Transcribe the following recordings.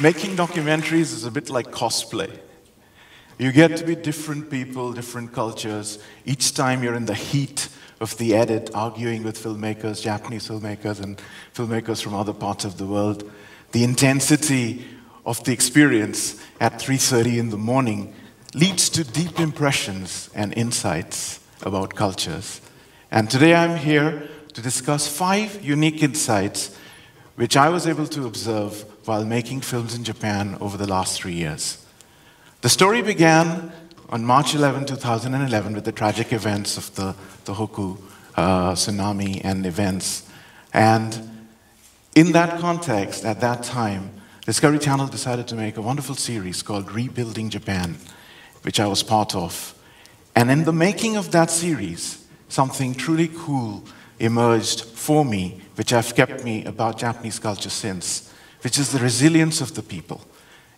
making documentaries is a bit like cosplay. You get to be different people, different cultures. Each time you're in the heat of the edit, arguing with filmmakers, Japanese filmmakers, and filmmakers from other parts of the world. The intensity of the experience at 3:30 in the morning leads to deep impressions and insights about cultures. And today I'm here to discuss five unique insights which I was able to observe while making films in Japan over the last three years. The story began on March 11, 2011, with the tragic events of the Tohoku uh, tsunami and events. And in that context, at that time, Discovery Channel decided to make a wonderful series called Rebuilding Japan, which I was part of. And in the making of that series, something truly cool emerged for me, which have kept me about Japanese culture since, which is the resilience of the people.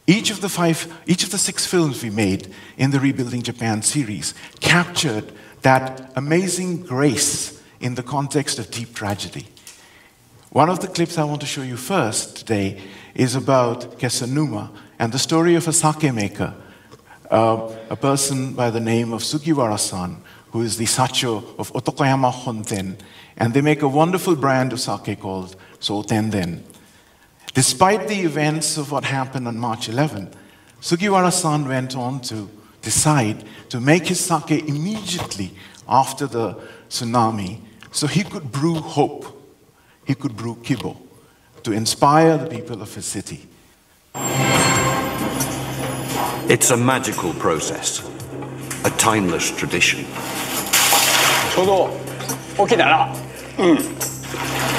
Each of the five, each of the six films we made in the Rebuilding Japan series captured that amazing grace in the context of deep tragedy. One of the clips I want to show you first today is about Kesennuma and the story of a sake maker, uh, a person by the name of Sugawara-san, who is the sacho of Otokoyama Honten, and they make a wonderful brand of sake called Sotenden. Despite the events of what happened on March 11, Sugawara-san went on to decide to make his sake immediately after the tsunami so he could brew hope. He could brew kibo to inspire the people of his city. It's a magical process, a timeless tradition.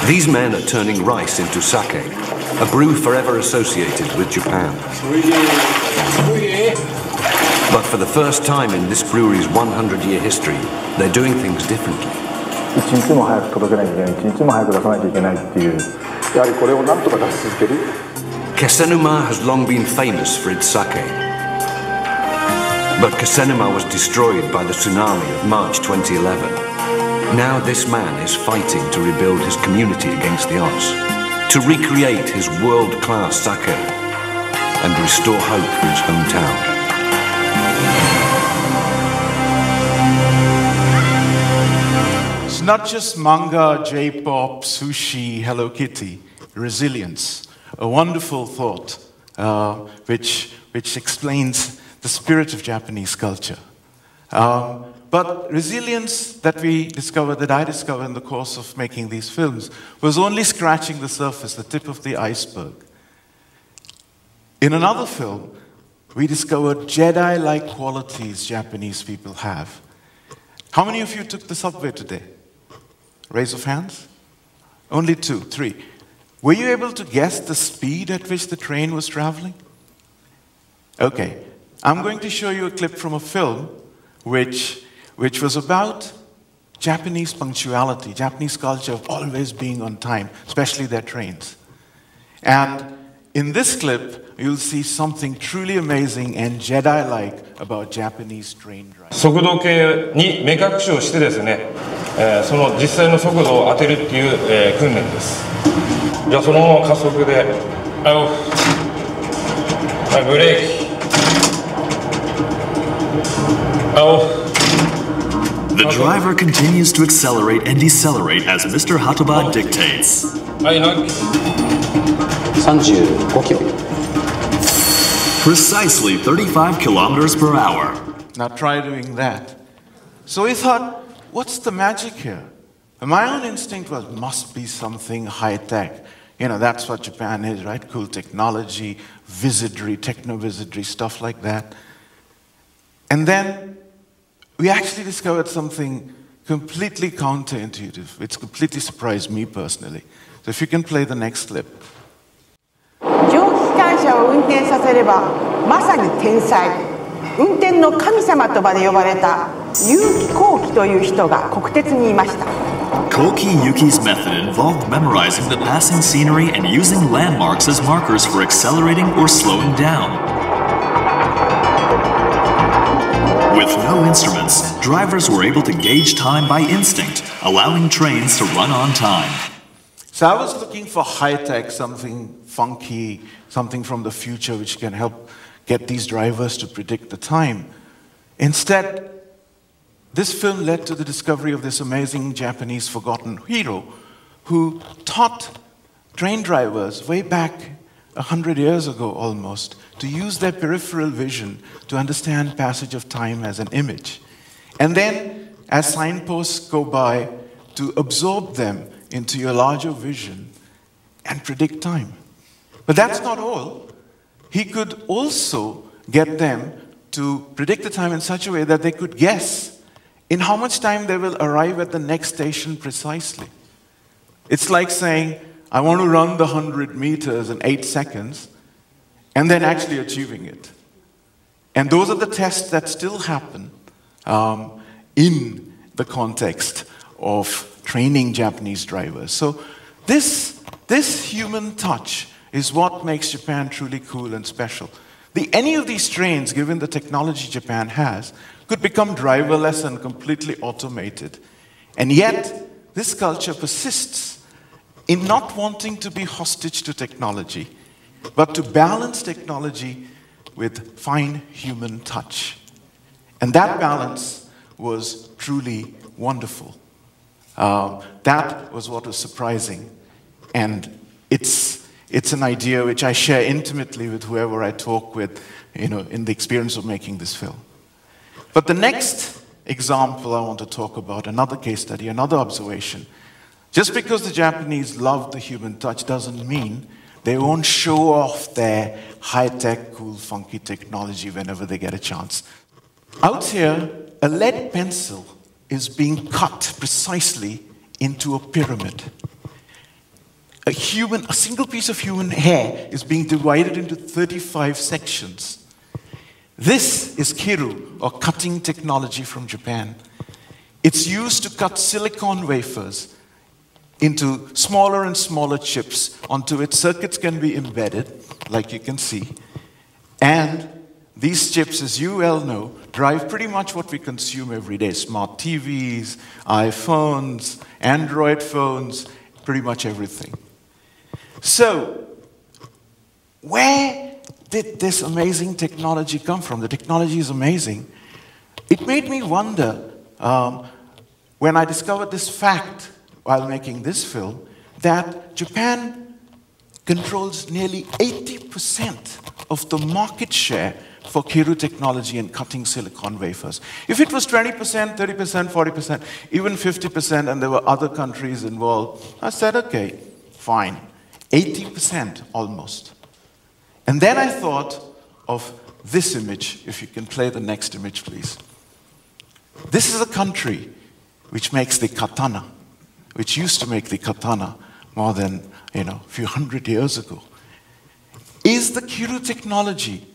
These men are turning rice into sake, a brew forever associated with Japan. But for the first time in this brewery's 100-year history, they're doing things differently. Kesennuma has long been famous for its sake. But Kesennuma was destroyed by the tsunami of March 2011. Now this man is fighting to rebuild his community against the odds to recreate his world-class sake and restore hope for his hometown. It's not just manga, J-pop, sushi, Hello Kitty. Resilience, a wonderful thought uh, which, which explains the spirit of Japanese culture. Um, but resilience that we discovered, that I discovered in the course of making these films, was only scratching the surface, the tip of the iceberg. In another film, we discovered Jedi like qualities Japanese people have. How many of you took the subway today? Raise of hands? Only two, three. Were you able to guess the speed at which the train was traveling? Okay, I'm going to show you a clip from a film which, which was about Japanese punctuality, Japanese culture of always being on time, especially their trains. And in this clip, you'll see something truly amazing and Jedi like about Japanese train driving. 速度計に目隠しをしてですね、えーその実際の速度を当てるっていう、えー訓練ですじゃあそのまま加速ではいオフはいブレーキはいオフ The driver continues to accelerate and decelerate as Mr. Hatoba dictates. はいノッキ35キロ Precisely 35 kilometers per hour. Now try doing that. So we thought, what's the magic here? And my own instinct was, must be something high tech. You know, that's what Japan is, right? Cool technology, wizardry, techno wizardry, stuff like that. And then we actually discovered something completely counterintuitive. It's completely surprised me personally. So if you can play the next clip. 蒸気機関車を運転させればまさに天才運転の神様とまで呼ばれた結城幸喜という人が国鉄にいました Koki Yuki's method involved memorizing the passing scenery and using landmarks as markers for accelerating or slowing down. With no instruments, drivers were able to gauge time by instinct, allowing trains to run on time. So I was looking for high tech, something funky, something from the future which can help get these drivers to predict the time. Instead, this film led to the discovery of this amazing Japanese forgotten hero who taught train drivers way back a hundred years ago almost to use their peripheral vision to understand passage of time as an image. And then, as signposts go by, to absorb them into your larger vision and predict time. But that's not all. He could also get them to predict the time in such a way that they could guess in how much time they will arrive at the next station precisely. It's like saying, I want to run the 100 meters in eight seconds, and then actually achieving it. And those are the tests that still happen um, in the context of training Japanese drivers. So, this, this human touch is what makes Japan truly cool and special. The, any of these trains, given the technology Japan has, could become driverless and completely automated. And yet, this culture persists in not wanting to be hostage to technology, but to balance technology with fine human touch. And that balance was truly wonderful. Uh, that was what was surprising. And it's, it's an idea which I share intimately with whoever I talk with you know, in the experience of making this film. But the next example I want to talk about, another case study, another observation. Just because the Japanese love the human touch doesn't mean they won't show off their high tech, cool, funky technology whenever they get a chance. Out here, a lead pencil is being cut precisely into a pyramid. A human, a single piece of human hair is being divided into 35 sections. This is kiru, or cutting technology from Japan. It's used to cut silicon wafers into smaller and smaller chips. Onto which circuits can be embedded, like you can see. And these chips, as you well know, drive pretty much what we consume every day smart TVs, iPhones, Android phones, pretty much everything. So, where did this amazing technology come from? The technology is amazing. It made me wonder um, when I discovered this fact while making this film that Japan controls nearly 80% of the market share for Kiru technology and cutting silicon wafers. If it was 20%, 30%, 40%, even 50%, and there were other countries involved, I said, okay, fine. 80% almost. And then I thought of this image, if you can play the next image, please. This is a country which makes the katana, which used to make the katana more than you know, a few hundred years ago. Is the Kiru technology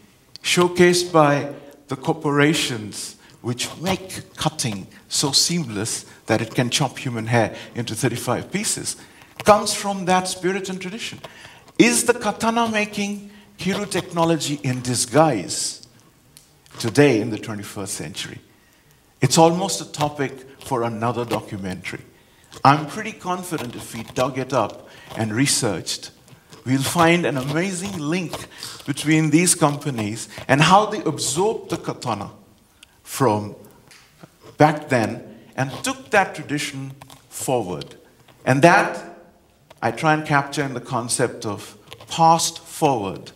showcased by the corporations which make cutting so seamless that it can chop human hair into 35 pieces comes from that spirit and tradition. Is the katana making Kiru technology in disguise today in the 21st century? It's almost a topic for another documentary. I'm pretty confident if we dug it up and researched we'll find an amazing link between these companies and how they absorbed the katana from back then and took that tradition forward. And that I try and capture in the concept of past forward.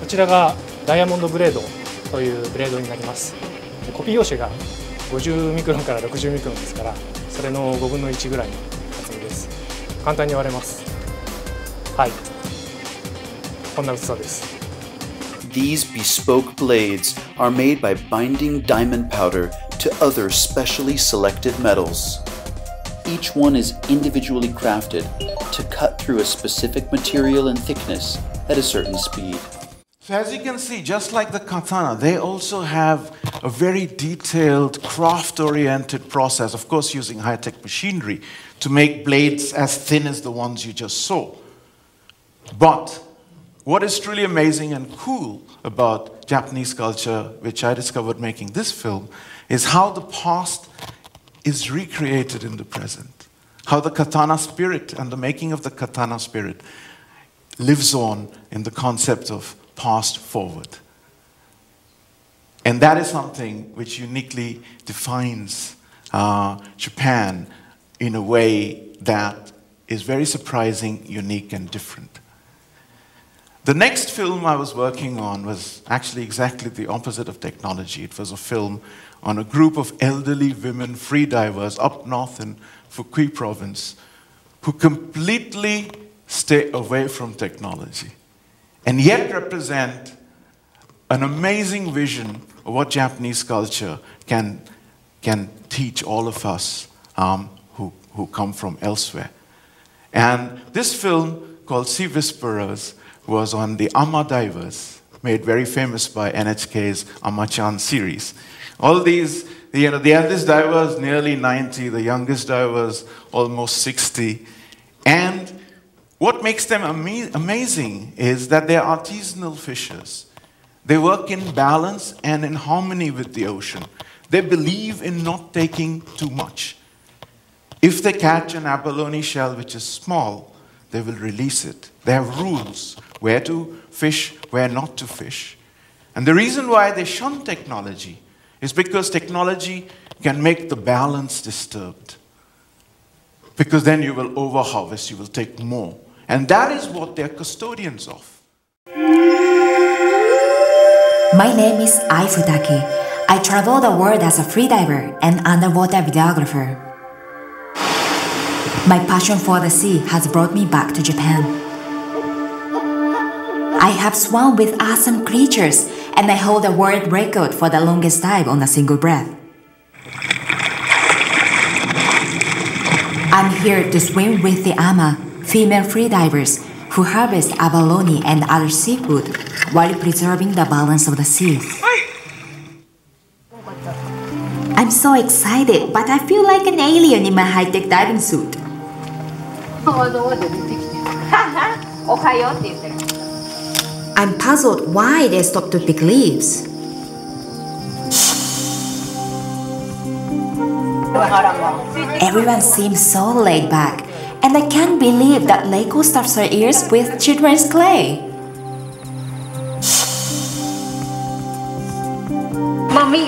こちらがダイヤモンドブレードというブレードになりますコピー用紙が50ミクロンから60ミクロンですから それの5分の1ぐらいの厚みです簡単に割れますはいこんな薄さです These bespoke blades are made by binding diamond powder to other specially selected metals. Each one is individually crafted to cut through a specific material and thickness at a certain speed. So as you can see, just like the katana, they also have a very detailed craft-oriented process, of course using high-tech machinery, to make blades as thin as the ones you just saw. But what is truly amazing and cool about Japanese culture, which I discovered making this film, is how the past is recreated in the present. How the katana spirit and the making of the katana spirit lives on in the concept of past forward. And that is something which uniquely defines uh, Japan in a way that is very surprising, unique, and different. The next film I was working on was actually exactly the opposite of technology. It was a film on a group of elderly women freedivers up north in Fukui province who completely stay away from technology and yet represent an amazing vision of what Japanese culture can, can teach all of us um, who, who come from elsewhere. And this film called Sea Whisperers was on the Ama divers, made very famous by NHK's Ama-chan series. All these, you know, the eldest diver was nearly 90, the youngest diver was almost 60. And what makes them ama amazing is that they're artisanal fishers. They work in balance and in harmony with the ocean. They believe in not taking too much. If they catch an abalone shell which is small, they will release it. They have rules where to fish, where not to fish. And the reason why they shun technology is because technology can make the balance disturbed. Because then you will overharvest, you will take more. And that is what they're custodians of. My name is Ai Futaki. I travel the world as a freediver and underwater videographer. My passion for the sea has brought me back to Japan. I have swum with awesome creatures and I hold a world record for the longest dive on a single breath. I'm here to swim with the Ama, female freedivers who harvest abalone and other seafood while preserving the balance of the seas. I'm so excited, but I feel like an alien in my high-tech diving suit. I'm puzzled why they stopped to pick leaves. Everyone seems so laid back, and I can't believe that Reiko stuffs her ears with children's clay. Mommy,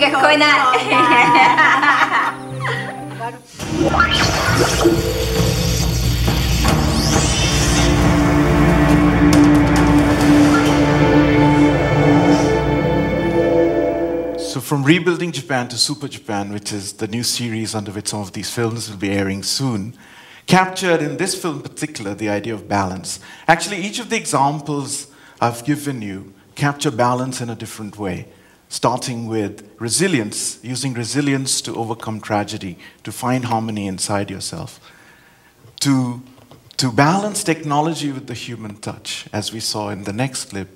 So, from Rebuilding Japan to Super Japan, which is the new series under which some of these films will be airing soon, captured in this film in particular the idea of balance. Actually, each of the examples I've given you capture balance in a different way, starting with resilience, using resilience to overcome tragedy, to find harmony inside yourself, to, to balance technology with the human touch, as we saw in the next clip,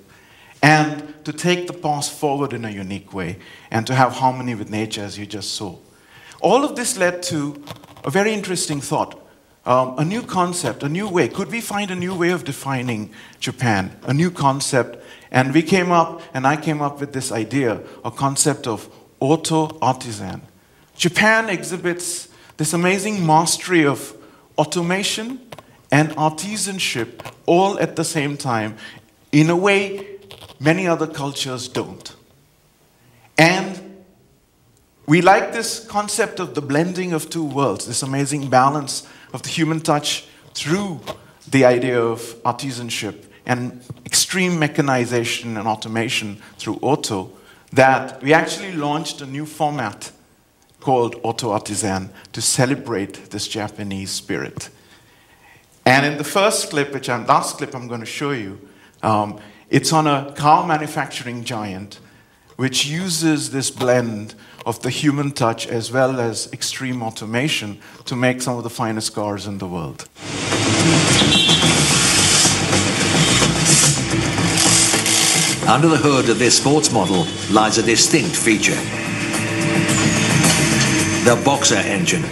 and to take the past forward in a unique way and to have harmony with nature as you just saw. All of this led to a very interesting thought, um, a new concept, a new way. Could we find a new way of defining Japan, a new concept? And we came up, and I came up with this idea, a concept of auto artisan. Japan exhibits this amazing mastery of automation and artisanship all at the same time in a way Many other cultures don't. And we like this concept of the blending of two worlds, this amazing balance of the human touch through the idea of artisanship and extreme mechanization and automation through auto, that we actually launched a new format called Auto Artisan to celebrate this Japanese spirit. And in the first clip, which I'm last clip I'm going to show you, um, it's on a car manufacturing giant which uses this blend of the human touch as well as extreme automation to make some of the finest cars in the world. Under the hood of this sports model lies a distinct feature. The Boxer engine.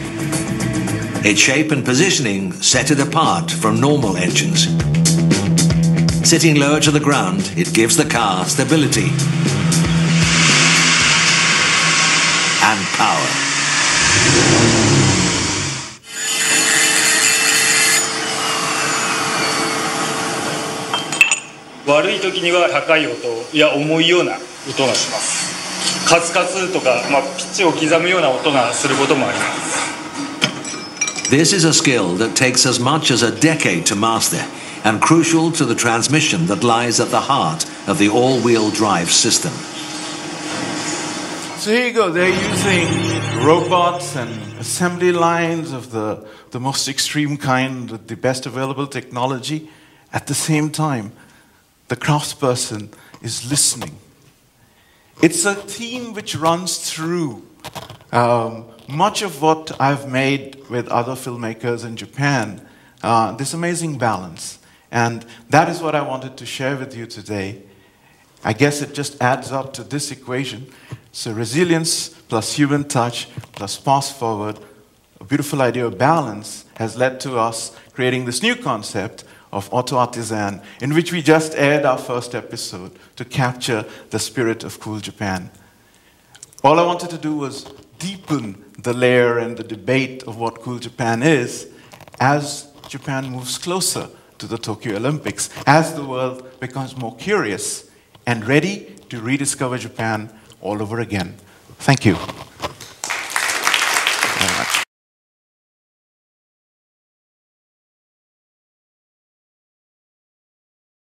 Its shape and positioning set it apart from normal engines. Sitting lower to the ground, it gives the car stability 悪い時には高い音いや重いような音がしますカツカツとか、まあ、ピッチを刻むような音がすることもあります This is a skill that takes as much as a decade to master and crucial to the transmission that lies at the heart of the all-wheel drive system. So here you go, they're using robots and assembly lines of the, the most extreme kind, with the best available technology. At the same time, the craftsperson is listening. It's a theme which runs through um, much of what I've made with other filmmakers in Japan. Uh, this amazing balance. And that is what I wanted to share with you today. I guess it just adds up to this equation. So resilience plus human touch plus past forward, a beautiful idea of balance has led to us creating this new concept of Auto Artisan, in which we just aired our first episode to capture the spirit of cool Japan. All I wanted to do was deepen the layer and the debate of what cool Japan is as Japan moves closer to the Tokyo Olympics, as the world becomes more curious and ready to rediscover Japan all over again. Thank you.